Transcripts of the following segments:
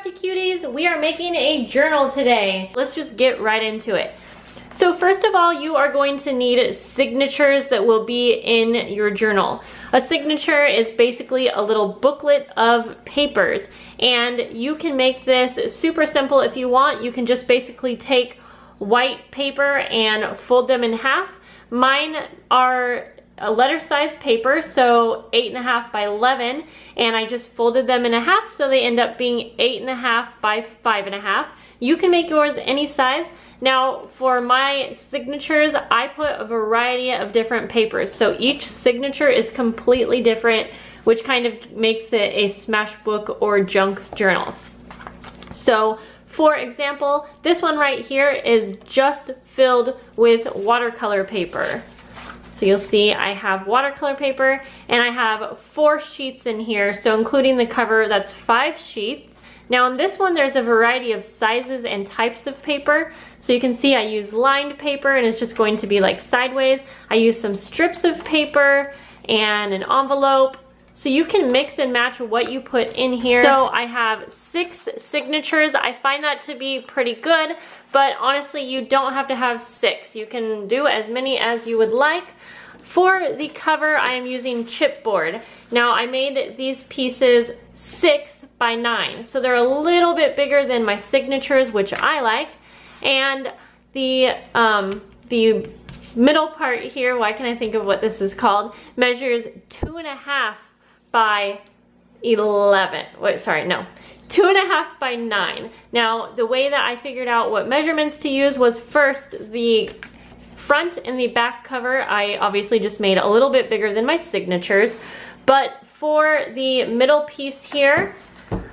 Crafty Cuties, we are making a journal today. Let's just get right into it. So first of all, you are going to need signatures that will be in your journal. A signature is basically a little booklet of papers and you can make this super simple if you want. You can just basically take white paper and fold them in half. Mine are a letter size paper, so eight and a half by 11, and I just folded them in a half, so they end up being eight and a half by five and a half. You can make yours any size. Now, for my signatures, I put a variety of different papers, so each signature is completely different, which kind of makes it a smash book or junk journal. So, for example, this one right here is just filled with watercolor paper. So you'll see I have watercolor paper and I have four sheets in here. So including the cover, that's five sheets. Now on this one, there's a variety of sizes and types of paper. So you can see I use lined paper and it's just going to be like sideways. I use some strips of paper and an envelope. So you can mix and match what you put in here. So I have six signatures. I find that to be pretty good, but honestly, you don't have to have six. You can do as many as you would like. For the cover, I am using chipboard. Now, I made these pieces six by nine, so they're a little bit bigger than my signatures, which I like. And the, um, the middle part here, why can I think of what this is called, measures two and a half by 11. Wait, sorry, no. Two and a half by nine. Now, the way that I figured out what measurements to use was first the front and the back cover, I obviously just made a little bit bigger than my signatures. But for the middle piece here,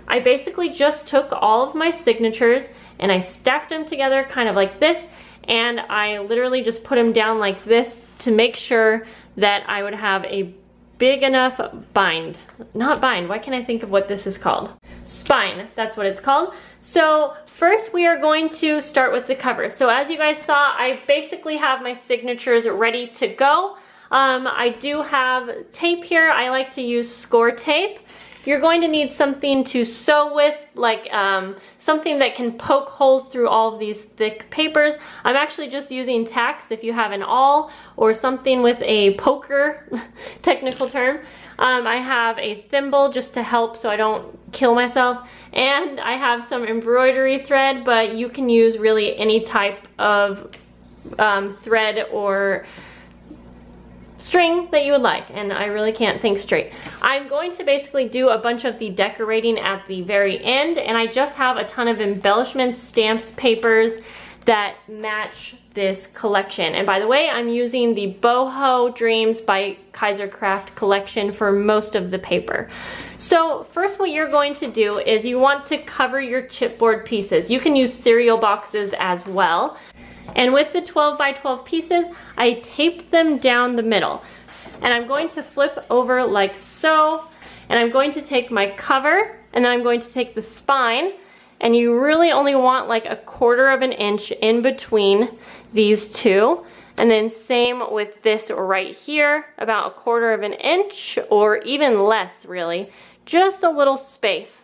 I basically just took all of my signatures and I stacked them together kind of like this and I literally just put them down like this to make sure that I would have a big enough bind. Not bind, why can't I think of what this is called? Spine, that's what it's called. So first we are going to start with the cover. So as you guys saw, I basically have my signatures ready to go. Um, I do have tape here. I like to use score tape. You're going to need something to sew with, like um, something that can poke holes through all of these thick papers. I'm actually just using tacks if you have an awl or something with a poker, technical term. Um, I have a thimble just to help so I don't kill myself. And I have some embroidery thread, but you can use really any type of um, thread or string that you would like and I really can't think straight. I'm going to basically do a bunch of the decorating at the very end and I just have a ton of embellishments, stamps, papers that match this collection. And by the way, I'm using the Boho Dreams by Kaisercraft collection for most of the paper. So first what you're going to do is you want to cover your chipboard pieces. You can use cereal boxes as well. And with the 12 by 12 pieces, I taped them down the middle. And I'm going to flip over like so, and I'm going to take my cover, and then I'm going to take the spine, and you really only want like a quarter of an inch in between these two. And then same with this right here, about a quarter of an inch, or even less really, just a little space.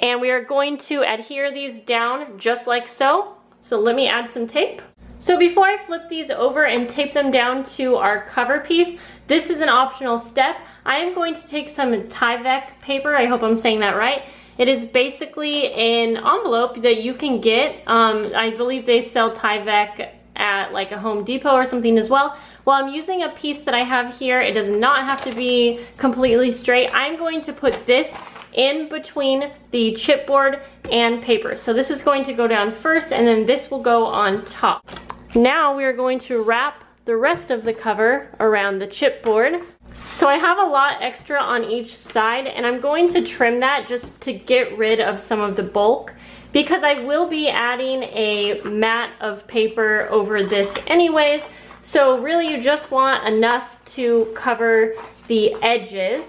And we are going to adhere these down just like so. So let me add some tape. So before I flip these over and tape them down to our cover piece, this is an optional step. I am going to take some Tyvek paper, I hope I'm saying that right. It is basically an envelope that you can get. Um, I believe they sell Tyvek at like a Home Depot or something as well. Well, I'm using a piece that I have here. It does not have to be completely straight. I'm going to put this in between the chipboard and paper. So this is going to go down first and then this will go on top. Now we are going to wrap the rest of the cover around the chipboard. So I have a lot extra on each side and I'm going to trim that just to get rid of some of the bulk because I will be adding a mat of paper over this anyways. So really you just want enough to cover the edges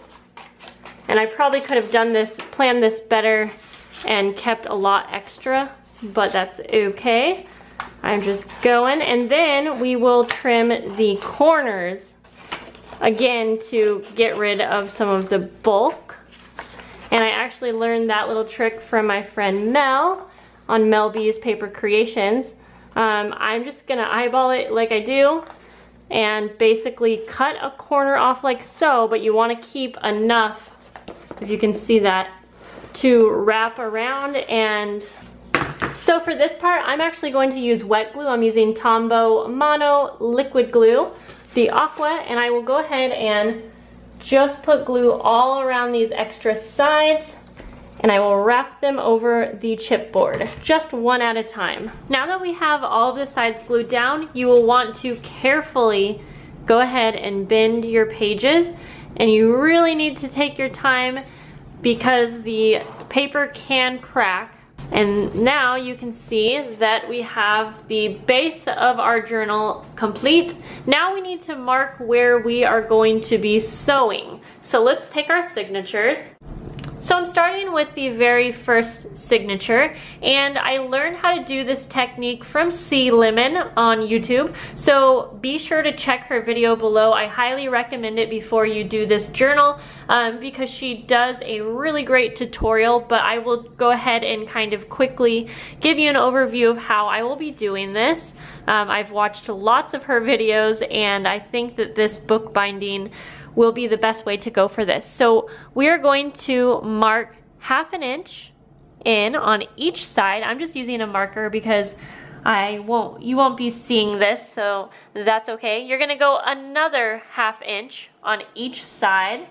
and I probably could have done this, planned this better and kept a lot extra, but that's okay. I'm just going, and then we will trim the corners again to get rid of some of the bulk. And I actually learned that little trick from my friend Mel on Mel B's Paper Creations. Um, I'm just gonna eyeball it like I do and basically cut a corner off like so, but you wanna keep enough, if you can see that, to wrap around and so for this part, I'm actually going to use wet glue. I'm using Tombow Mono liquid glue, the aqua, and I will go ahead and just put glue all around these extra sides and I will wrap them over the chipboard, just one at a time. Now that we have all of the sides glued down, you will want to carefully go ahead and bend your pages and you really need to take your time because the paper can crack and now you can see that we have the base of our journal complete. Now we need to mark where we are going to be sewing. So let's take our signatures so I'm starting with the very first signature and I learned how to do this technique from Sea Lemon on YouTube. So be sure to check her video below. I highly recommend it before you do this journal um, because she does a really great tutorial but I will go ahead and kind of quickly give you an overview of how I will be doing this. Um, I've watched lots of her videos and I think that this bookbinding will be the best way to go for this. So we are going to mark half an inch in on each side. I'm just using a marker because I won't, you won't be seeing this, so that's okay. You're gonna go another half inch on each side.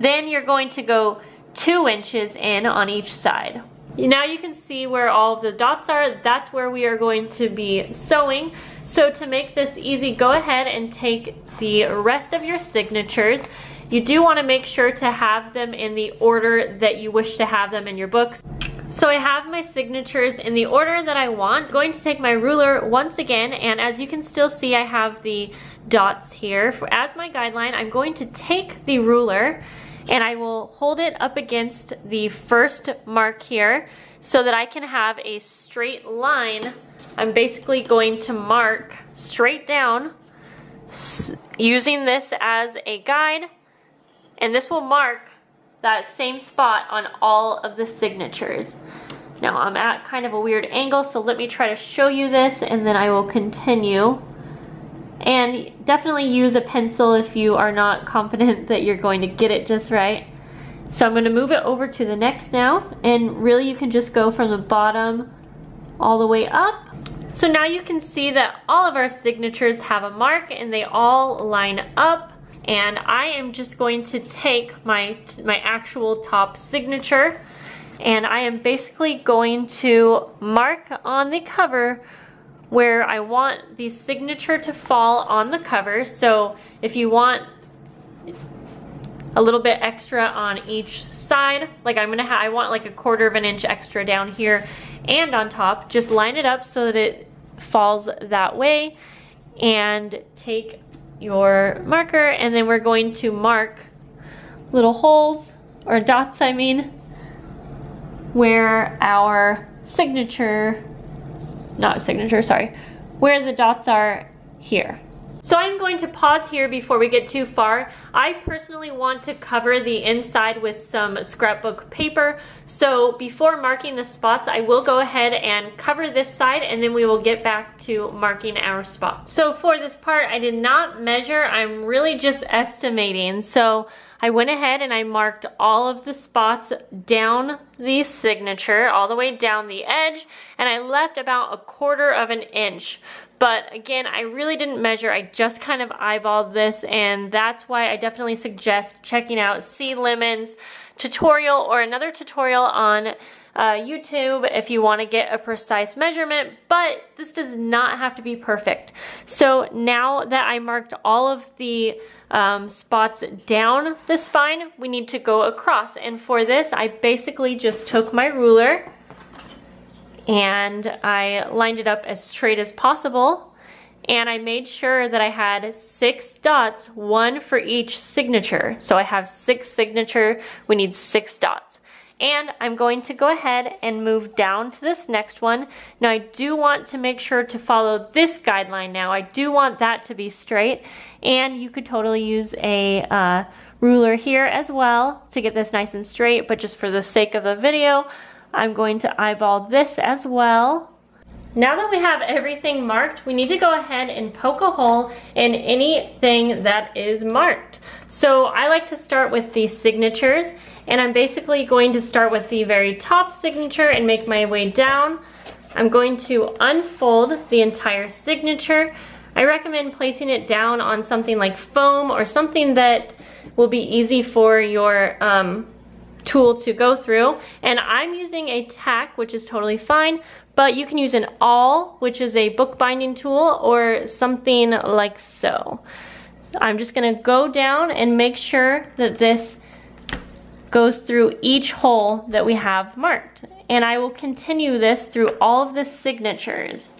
Then you're going to go two inches in on each side. Now you can see where all of the dots are. That's where we are going to be sewing. So to make this easy, go ahead and take the rest of your signatures. You do want to make sure to have them in the order that you wish to have them in your books. So I have my signatures in the order that I want. I'm going to take my ruler once again, and as you can still see, I have the dots here. As my guideline, I'm going to take the ruler and I will hold it up against the first mark here so that I can have a straight line. I'm basically going to mark straight down using this as a guide and this will mark that same spot on all of the signatures. Now I'm at kind of a weird angle so let me try to show you this and then I will continue. And definitely use a pencil if you are not confident that you're going to get it just right. So I'm going to move it over to the next now. And really you can just go from the bottom all the way up. So now you can see that all of our signatures have a mark and they all line up. And I am just going to take my, my actual top signature and I am basically going to mark on the cover where I want the signature to fall on the cover. So if you want a little bit extra on each side, like I'm gonna have, I want like a quarter of an inch extra down here and on top, just line it up so that it falls that way and take your marker and then we're going to mark little holes or dots I mean where our signature not signature, sorry, where the dots are here. So I'm going to pause here before we get too far. I personally want to cover the inside with some scrapbook paper. So before marking the spots, I will go ahead and cover this side and then we will get back to marking our spot. So for this part, I did not measure. I'm really just estimating. So I went ahead and I marked all of the spots down the signature, all the way down the edge, and I left about a quarter of an inch. But again, I really didn't measure, I just kind of eyeballed this, and that's why I definitely suggest checking out Sea Lemon's tutorial or another tutorial on uh, YouTube if you want to get a precise measurement, but this does not have to be perfect. So now that I marked all of the um, spots down the spine, we need to go across. And for this, I basically just took my ruler and I lined it up as straight as possible. And I made sure that I had six dots, one for each signature. So I have six signature, we need six dots. And I'm going to go ahead and move down to this next one. Now I do want to make sure to follow this guideline now. I do want that to be straight and you could totally use a uh, ruler here as well to get this nice and straight, but just for the sake of the video, I'm going to eyeball this as well. Now that we have everything marked, we need to go ahead and poke a hole in anything that is marked. So I like to start with the signatures, and I'm basically going to start with the very top signature and make my way down. I'm going to unfold the entire signature. I recommend placing it down on something like foam or something that will be easy for your um, tool to go through. And I'm using a tack, which is totally fine, but you can use an awl, which is a bookbinding tool, or something like so. so I'm just gonna go down and make sure that this goes through each hole that we have marked. And I will continue this through all of the signatures.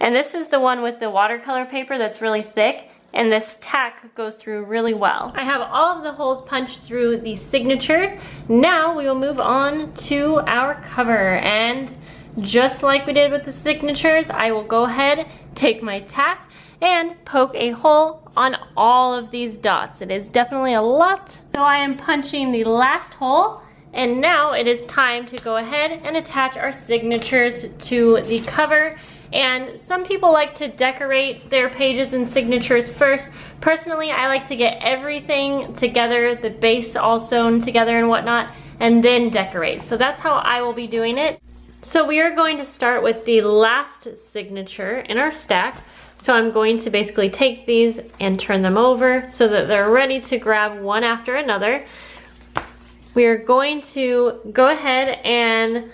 And this is the one with the watercolor paper that's really thick and this tack goes through really well. I have all of the holes punched through the signatures. Now we will move on to our cover and just like we did with the signatures, I will go ahead, take my tack, and poke a hole on all of these dots. It is definitely a lot. So I am punching the last hole and now it is time to go ahead and attach our signatures to the cover and some people like to decorate their pages and signatures first. Personally, I like to get everything together, the base all sewn together and whatnot, and then decorate. So that's how I will be doing it. So we are going to start with the last signature in our stack. So I'm going to basically take these and turn them over so that they're ready to grab one after another. We are going to go ahead and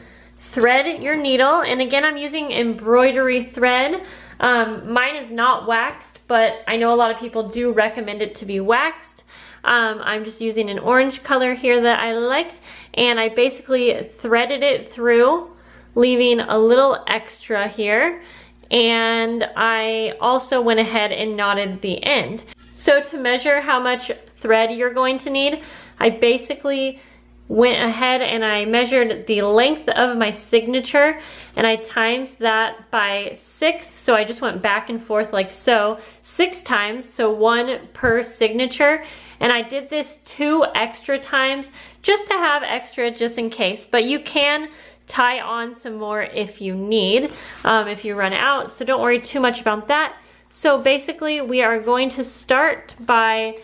thread your needle. And again, I'm using embroidery thread. Um, mine is not waxed, but I know a lot of people do recommend it to be waxed. Um, I'm just using an orange color here that I liked, and I basically threaded it through, leaving a little extra here. And I also went ahead and knotted the end. So to measure how much thread you're going to need, I basically went ahead and I measured the length of my signature and I times that by six. So I just went back and forth like so, six times, so one per signature. And I did this two extra times just to have extra just in case, but you can tie on some more if you need, um, if you run out. So don't worry too much about that. So basically we are going to start by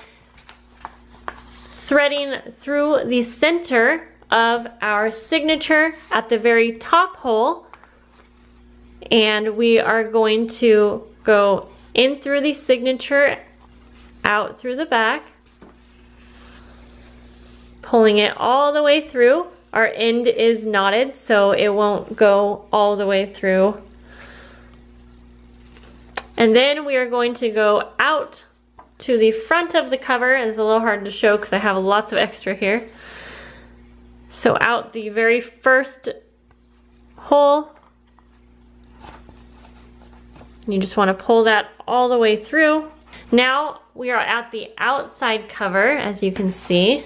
threading through the center of our signature at the very top hole. And we are going to go in through the signature out through the back pulling it all the way through. Our end is knotted so it won't go all the way through. And then we are going to go out to the front of the cover. It's a little hard to show because I have lots of extra here. So out the very first hole, you just want to pull that all the way through. Now we are at the outside cover, as you can see,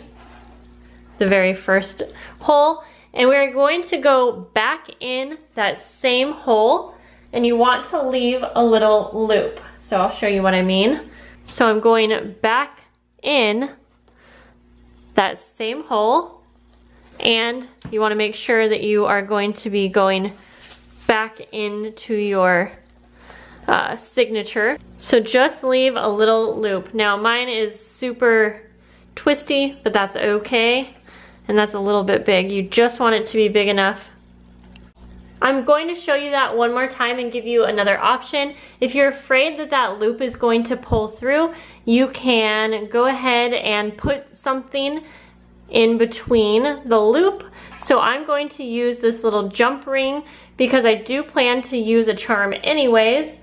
the very first hole, and we're going to go back in that same hole, and you want to leave a little loop. So I'll show you what I mean. So I'm going back in that same hole and you wanna make sure that you are going to be going back into your uh, signature. So just leave a little loop. Now mine is super twisty, but that's okay. And that's a little bit big. You just want it to be big enough I'm going to show you that one more time and give you another option. If you're afraid that that loop is going to pull through, you can go ahead and put something in between the loop. So I'm going to use this little jump ring because I do plan to use a charm anyways.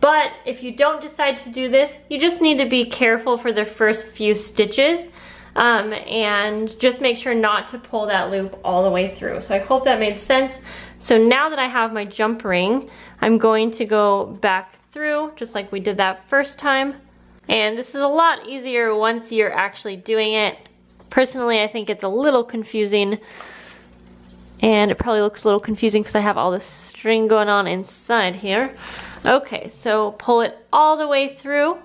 But if you don't decide to do this, you just need to be careful for the first few stitches um, and just make sure not to pull that loop all the way through. So I hope that made sense. So now that I have my jump ring, I'm going to go back through just like we did that first time. And this is a lot easier once you're actually doing it. Personally, I think it's a little confusing and it probably looks a little confusing because I have all this string going on inside here. Okay, so pull it all the way through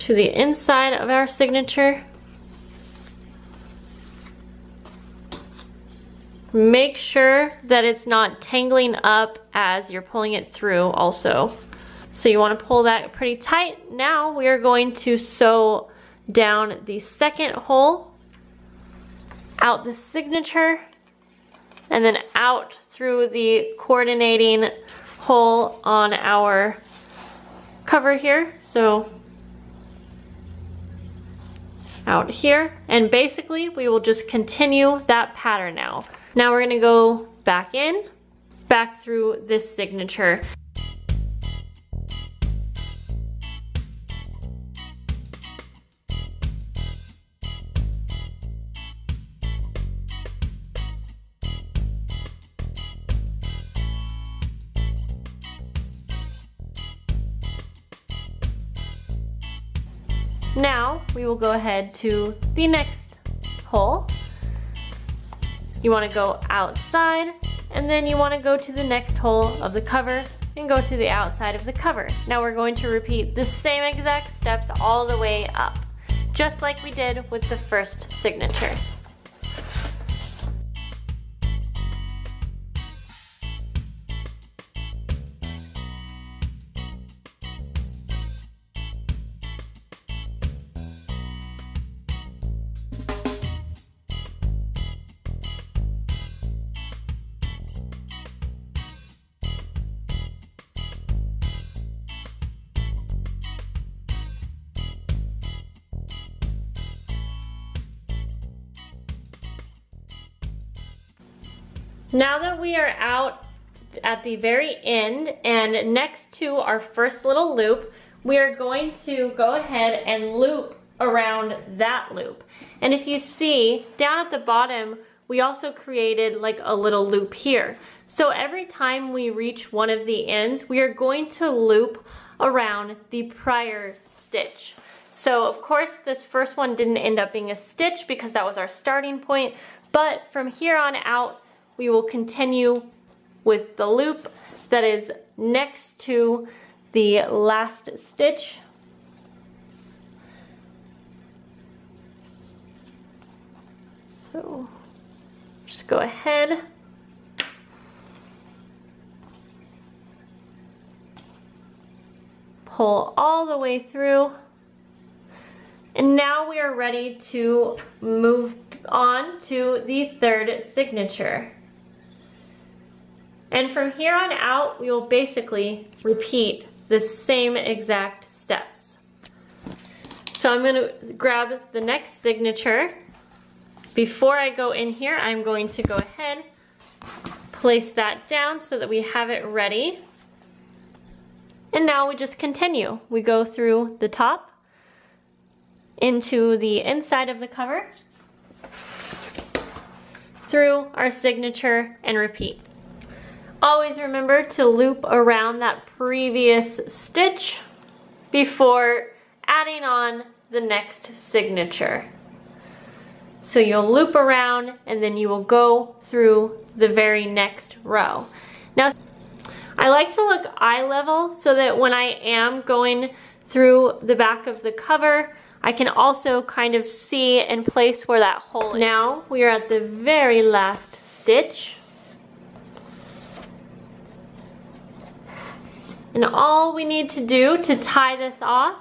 to the inside of our signature. Make sure that it's not tangling up as you're pulling it through also. So you wanna pull that pretty tight. Now we are going to sew down the second hole, out the signature, and then out through the coordinating hole on our cover here. So out here. And basically we will just continue that pattern now. Now we're gonna go back in, back through this signature. Now we will go ahead to the next hole you wanna go outside, and then you wanna go to the next hole of the cover and go to the outside of the cover. Now we're going to repeat the same exact steps all the way up, just like we did with the first signature. Now that we are out at the very end and next to our first little loop, we are going to go ahead and loop around that loop. And if you see, down at the bottom, we also created like a little loop here. So every time we reach one of the ends, we are going to loop around the prior stitch. So of course, this first one didn't end up being a stitch because that was our starting point, but from here on out, we will continue with the loop that is next to the last stitch. So just go ahead. Pull all the way through. And now we are ready to move on to the third signature. And from here on out, we will basically repeat the same exact steps. So I'm gonna grab the next signature. Before I go in here, I'm going to go ahead, place that down so that we have it ready. And now we just continue. We go through the top, into the inside of the cover, through our signature, and repeat. Always remember to loop around that previous stitch before adding on the next signature. So you'll loop around and then you will go through the very next row. Now, I like to look eye level so that when I am going through the back of the cover, I can also kind of see and place where that hole is. Now we are at the very last stitch. And all we need to do to tie this off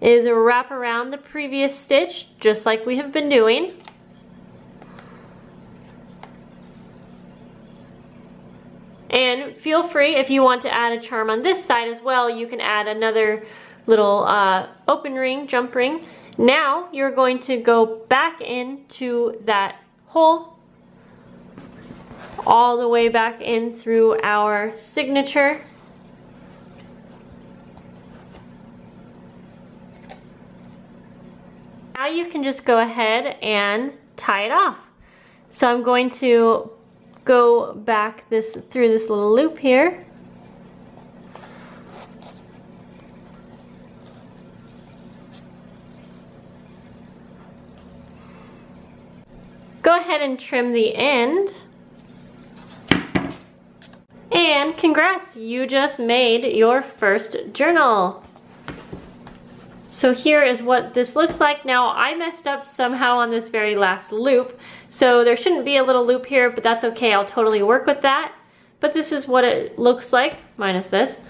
is wrap around the previous stitch, just like we have been doing. And feel free, if you want to add a charm on this side as well, you can add another little uh, open ring, jump ring. Now you're going to go back into that hole, all the way back in through our signature Now you can just go ahead and tie it off. So I'm going to go back this through this little loop here. Go ahead and trim the end. And congrats, you just made your first journal. So here is what this looks like. Now I messed up somehow on this very last loop, so there shouldn't be a little loop here, but that's okay, I'll totally work with that. But this is what it looks like, minus this.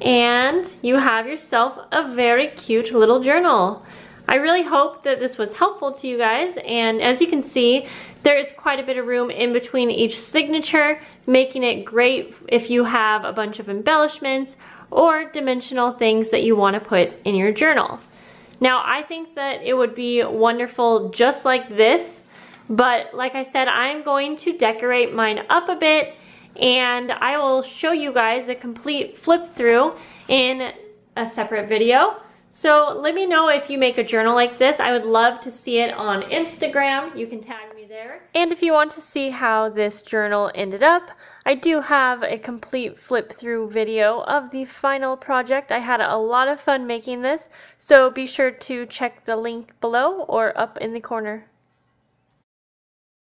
And you have yourself a very cute little journal. I really hope that this was helpful to you guys and as you can see there is quite a bit of room in between each signature making it great if you have a bunch of embellishments or dimensional things that you want to put in your journal. Now I think that it would be wonderful just like this but like I said I'm going to decorate mine up a bit and I will show you guys a complete flip through in a separate video. So let me know if you make a journal like this. I would love to see it on Instagram. You can tag me there. And if you want to see how this journal ended up, I do have a complete flip through video of the final project. I had a lot of fun making this, so be sure to check the link below or up in the corner.